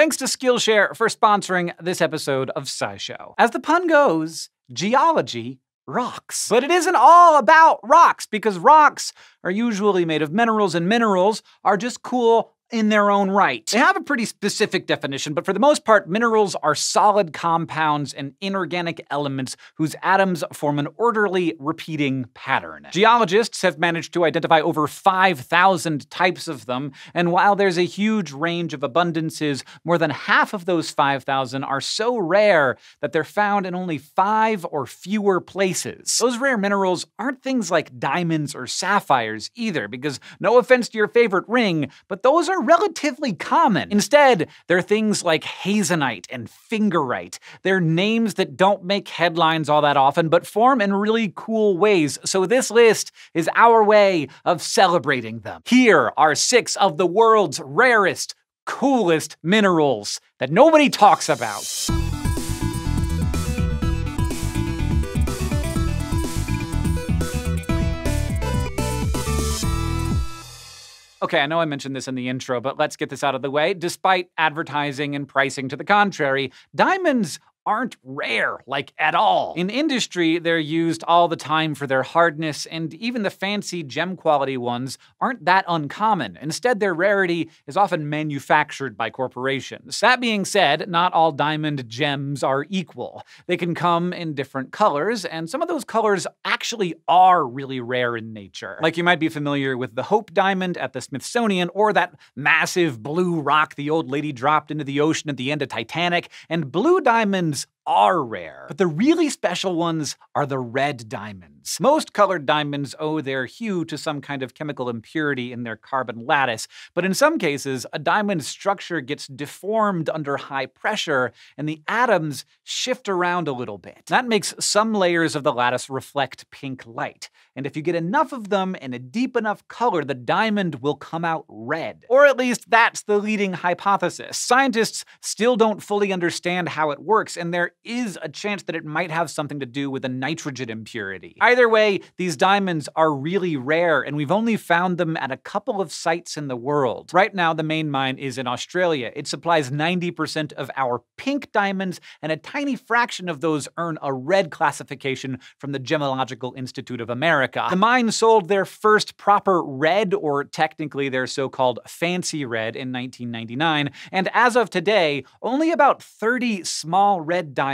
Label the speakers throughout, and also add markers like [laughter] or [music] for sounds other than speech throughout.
Speaker 1: Thanks to Skillshare for sponsoring this episode of SciShow. As the pun goes, geology rocks. But it isn't all about rocks, because rocks are usually made of minerals, and minerals are just cool in their own right. They have a pretty specific definition, but for the most part, minerals are solid compounds and inorganic elements whose atoms form an orderly, repeating pattern. Geologists have managed to identify over 5,000 types of them, and while there's a huge range of abundances, more than half of those 5,000 are so rare that they're found in only five or fewer places. Those rare minerals aren't things like diamonds or sapphires either, because no offense to your favorite ring, but those are relatively common. Instead, they're things like hazenite and fingerite. They're names that don't make headlines all that often, but form in really cool ways. So this list is our way of celebrating them. Here are six of the world's rarest, coolest minerals that nobody talks about. Okay, I know I mentioned this in the intro, but let's get this out of the way. Despite advertising and pricing to the contrary, diamonds aren't rare, like at all. In industry, they're used all the time for their hardness, and even the fancy gem quality ones aren't that uncommon. Instead, their rarity is often manufactured by corporations. That being said, not all diamond gems are equal. They can come in different colors, and some of those colors actually are really rare in nature. Like you might be familiar with the Hope Diamond at the Smithsonian, or that massive blue rock the old lady dropped into the ocean at the end of Titanic, and blue diamonds diamonds are rare, but the really special ones are the red diamonds. Most colored diamonds owe their hue to some kind of chemical impurity in their carbon lattice, but in some cases, a diamond's structure gets deformed under high pressure and the atoms shift around a little bit. That makes some layers of the lattice reflect pink light, and if you get enough of them in a deep enough color, the diamond will come out red. Or at least that's the leading hypothesis. Scientists still don't fully understand how it works, and there is a chance that it might have something to do with a nitrogen impurity. Either way, these diamonds are really rare, and we've only found them at a couple of sites in the world. Right now, the main mine is in Australia. It supplies 90% of our pink diamonds, and a tiny fraction of those earn a red classification from the Gemological Institute of America. The mine sold their first proper red, or technically their so-called fancy red, in 1999, and as of today, only about 30 small red diamonds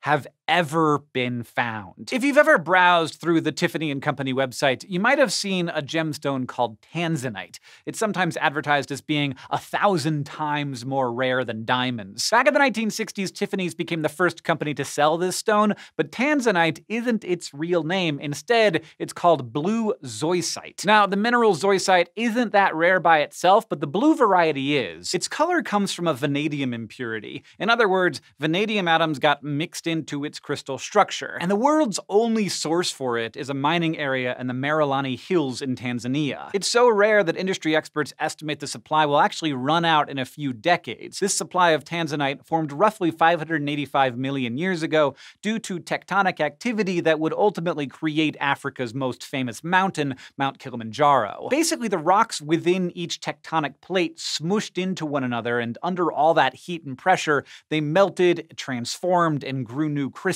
Speaker 1: have ever been found. If you've ever browsed through the Tiffany and Company website, you might have seen a gemstone called tanzanite. It's sometimes advertised as being a thousand times more rare than diamonds. Back in the 1960s, Tiffany's became the first company to sell this stone, but tanzanite isn't its real name. Instead, it's called blue zoisite. Now, the mineral zoisite isn't that rare by itself, but the blue variety is. Its color comes from a vanadium impurity. In other words, vanadium atoms got mixed into its crystal structure. And the world's only source for it is a mining area in the Merelani Hills in Tanzania. It's so rare that industry experts estimate the supply will actually run out in a few decades. This supply of tanzanite formed roughly 585 million years ago due to tectonic activity that would ultimately create Africa's most famous mountain, Mount Kilimanjaro. Basically, the rocks within each tectonic plate smushed into one another, and under all that heat and pressure, they melted, transformed, and grew new crystals.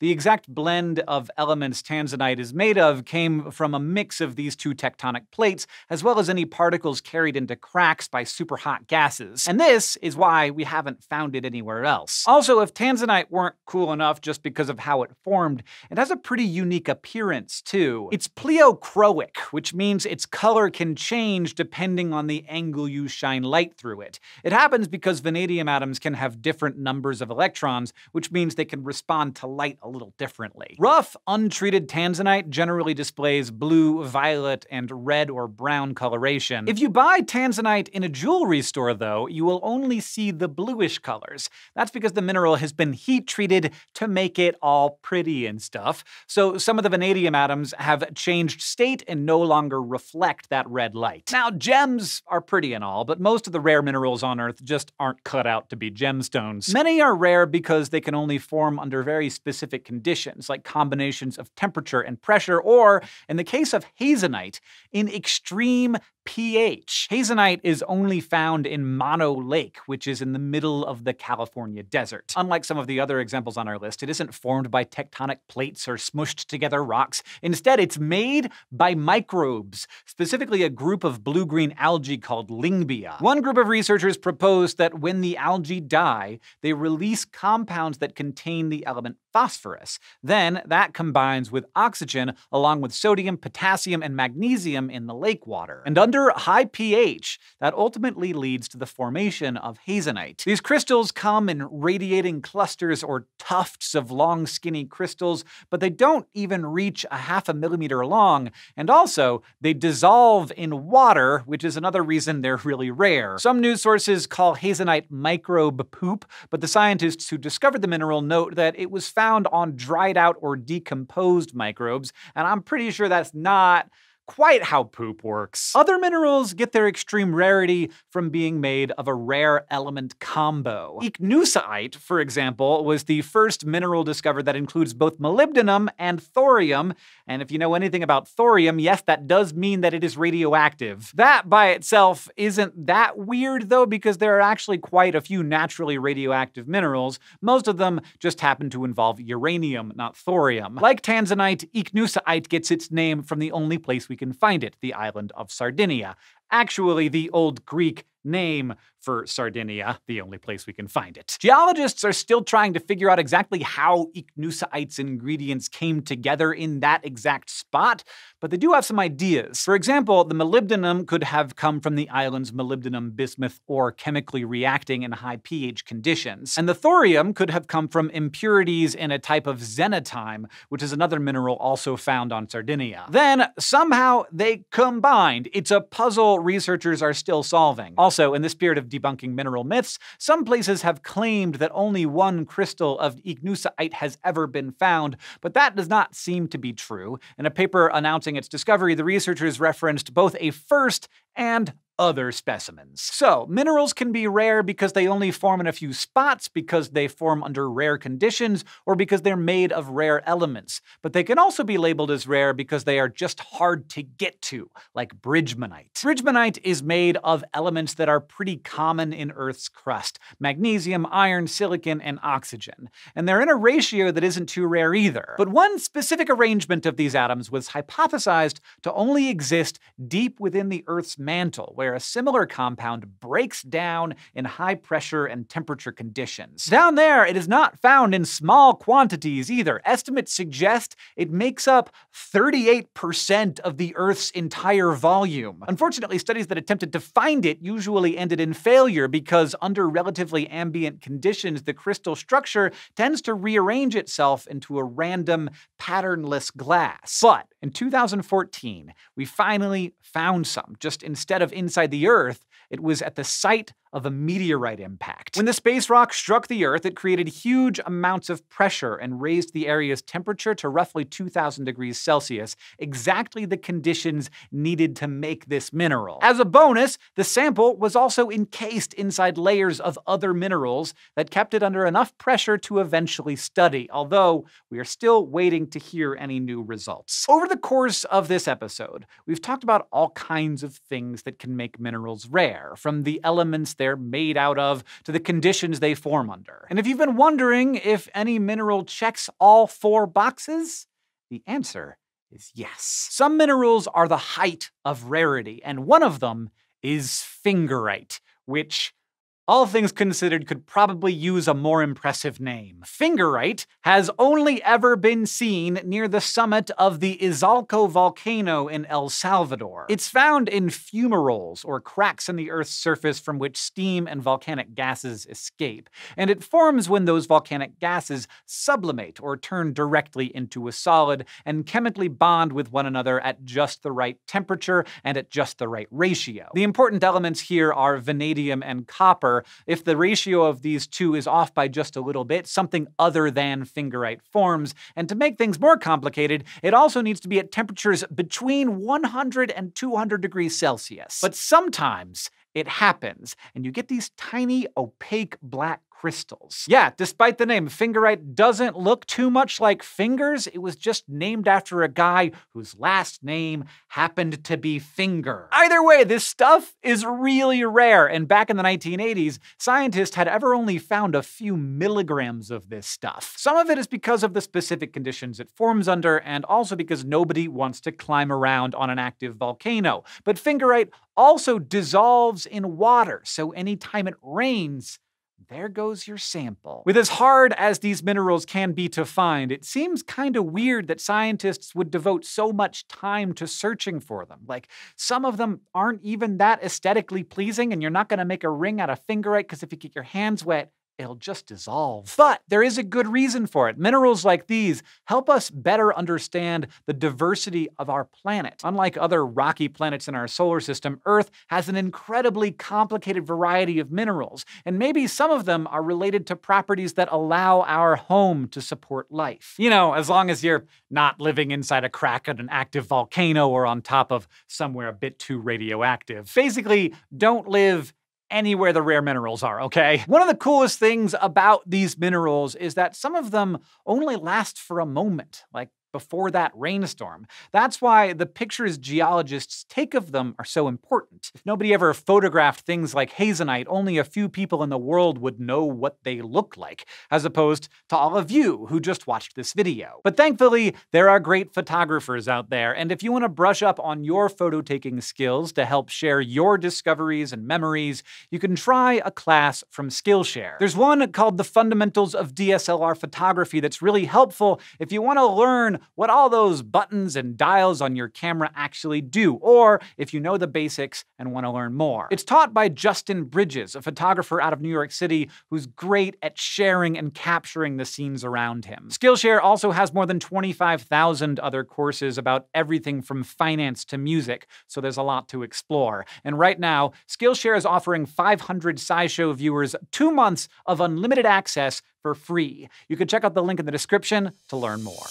Speaker 1: The exact blend of elements tanzanite is made of came from a mix of these two tectonic plates, as well as any particles carried into cracks by superhot gases. And this is why we haven't found it anywhere else. Also, if tanzanite weren't cool enough just because of how it formed, it has a pretty unique appearance too. It's pleochroic, which means its color can change depending on the angle you shine light through it. It happens because vanadium atoms can have different numbers of electrons, which means they can respond respond to light a little differently. Rough, untreated tanzanite generally displays blue, violet, and red or brown coloration. If you buy tanzanite in a jewelry store, though, you will only see the bluish colors. That's because the mineral has been heat treated to make it all pretty and stuff. So some of the vanadium atoms have changed state and no longer reflect that red light. Now, gems are pretty and all, but most of the rare minerals on Earth just aren't cut out to be gemstones. Many are rare because they can only form under very specific conditions, like combinations of temperature and pressure, or, in the case of hazenite, in extreme pH. Hazenite is only found in Mono Lake, which is in the middle of the California desert. Unlike some of the other examples on our list, it isn't formed by tectonic plates or smushed together rocks. Instead, it's made by microbes, specifically a group of blue-green algae called Lyngbya. One group of researchers proposed that when the algae die, they release compounds that contain the element phosphorus. Then that combines with oxygen along with sodium, potassium, and magnesium in the lake water. And under high pH, that ultimately leads to the formation of hazenite. These crystals come in radiating clusters or tufts of long, skinny crystals, but they don't even reach a half a millimeter long, and also they dissolve in water, which is another reason they're [laughs] really rare. Some news sources call hazenite microbe poop, but the scientists who discovered the mineral note that it was found on dried out or decomposed microbes, and I'm pretty sure that's not quite how poop works. Other minerals get their extreme rarity from being made of a rare element combo. Ichnusaite, for example, was the first mineral discovered that includes both molybdenum and thorium, and if you know anything about thorium, yes, that does mean that it is radioactive. That by itself isn't that weird though, because there are actually quite a few naturally radioactive minerals. Most of them just happen to involve uranium, not thorium. Like tanzanite, ichnusaite gets its name from the only place we can find it, the island of Sardinia. Actually, the Old Greek name for Sardinia, the only place we can find it. Geologists are still trying to figure out exactly how ichnusaite's ingredients came together in that exact spot, but they do have some ideas. For example, the molybdenum could have come from the island's molybdenum bismuth ore chemically reacting in high pH conditions, and the thorium could have come from impurities in a type of xenotime, which is another mineral also found on Sardinia. Then, somehow, they combined. It's a puzzle researchers are still solving. Also, in the spirit of debunking mineral myths, some places have claimed that only one crystal of ichnusaite has ever been found, but that does not seem to be true. In a paper announcing its discovery, the researchers referenced both a first and other specimens. So, minerals can be rare because they only form in a few spots, because they form under rare conditions, or because they're made of rare elements. But they can also be labeled as rare because they are just hard to get to, like bridgmanite. Bridgmanite is made of elements that are pretty common in Earth's crust magnesium, iron, silicon, and oxygen. And they're in a ratio that isn't too rare either. But one specific arrangement of these atoms was hypothesized to only exist deep within the Earth's mantle, where a similar compound breaks down in high pressure and temperature conditions. Down there, it is not found in small quantities either. Estimates suggest it makes up 38% of the Earth's entire volume. Unfortunately, studies that attempted to find it usually ended in failure because under relatively ambient conditions, the crystal structure tends to rearrange itself into a random, patternless glass. But in 2014, we finally found some, just instead of inside the Earth, it was at the site of a meteorite impact. When the space rock struck the Earth, it created huge amounts of pressure and raised the area's temperature to roughly 2,000 degrees Celsius, exactly the conditions needed to make this mineral. As a bonus, the sample was also encased inside layers of other minerals that kept it under enough pressure to eventually study, although we are still waiting to hear any new results. Over the course of this episode, we've talked about all kinds of things that can make minerals rare, from the elements they're made out of to the conditions they form under. And if you've been wondering if any mineral checks all four boxes, the answer is yes. Some minerals are the height of rarity, and one of them is fingerite, which all things considered, could probably use a more impressive name. Fingerite has only ever been seen near the summit of the Izalco volcano in El Salvador. It's found in fumaroles, or cracks in the Earth's surface from which steam and volcanic gases escape, and it forms when those volcanic gases sublimate or turn directly into a solid and chemically bond with one another at just the right temperature and at just the right ratio. The important elements here are vanadium and copper if the ratio of these two is off by just a little bit, something other than fingerite forms. And to make things more complicated, it also needs to be at temperatures between 100 and 200 degrees Celsius. But sometimes it happens, and you get these tiny, opaque black crystals. Yeah, despite the name, fingerite doesn't look too much like fingers. It was just named after a guy whose last name happened to be Finger. Either way, this stuff is really rare, and back in the 1980s, scientists had ever only found a few milligrams of this stuff. Some of it is because of the specific conditions it forms under, and also because nobody wants to climb around on an active volcano. But fingerite also dissolves in water, so anytime it rains, there goes your sample. With as hard as these minerals can be to find, it seems kind of weird that scientists would devote so much time to searching for them. Like, some of them aren't even that aesthetically pleasing, and you're not gonna make a ring out of fingerite because if you get your hands wet, it'll just dissolve. But there is a good reason for it. Minerals like these help us better understand the diversity of our planet. Unlike other rocky planets in our solar system, Earth has an incredibly complicated variety of minerals, and maybe some of them are related to properties that allow our home to support life. You know, as long as you're not living inside a crack of an active volcano or on top of somewhere a bit too radioactive. Basically, don't live anywhere the rare minerals are, okay? One of the coolest things about these minerals is that some of them only last for a moment, like before that rainstorm. That's why the pictures geologists take of them are so important. If nobody ever photographed things like hazenite, only a few people in the world would know what they look like, as opposed to all of you who just watched this video. But thankfully, there are great photographers out there, and if you want to brush up on your photo taking skills to help share your discoveries and memories, you can try a class from Skillshare. There's one called The Fundamentals of DSLR Photography that's really helpful if you want to learn what all those buttons and dials on your camera actually do, or if you know the basics and want to learn more. It's taught by Justin Bridges, a photographer out of New York City who's great at sharing and capturing the scenes around him. Skillshare also has more than 25,000 other courses about everything from finance to music, so there's a lot to explore. And right now, Skillshare is offering 500 SciShow viewers two months of unlimited access for free. You can check out the link in the description to learn more.